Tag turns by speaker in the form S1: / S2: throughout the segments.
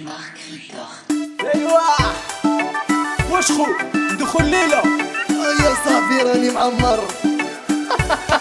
S1: المارك في
S2: الدار
S1: ايوا واشخو دخل ليلة.
S3: يا صاحبي راني معمر.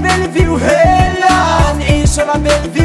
S1: Bellevue, hey, là, on est sur Bellevue.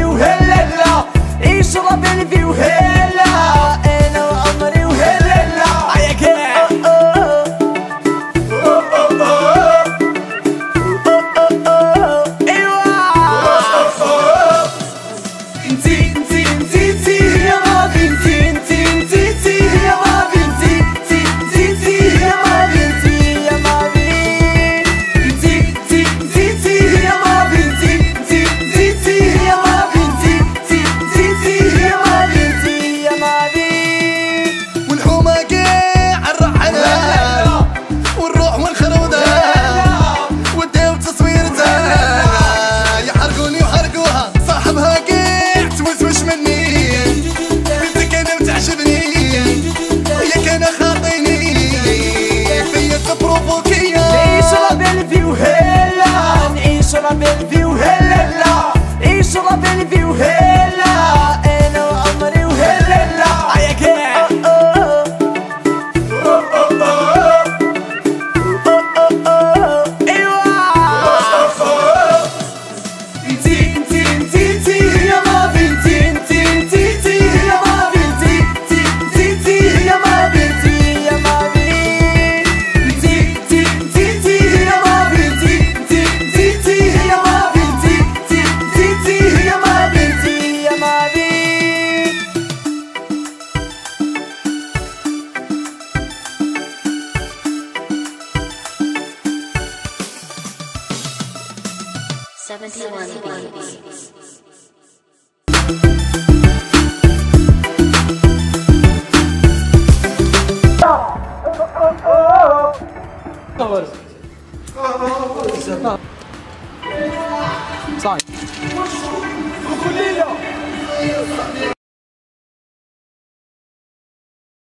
S3: Apropo
S2: 71 beats.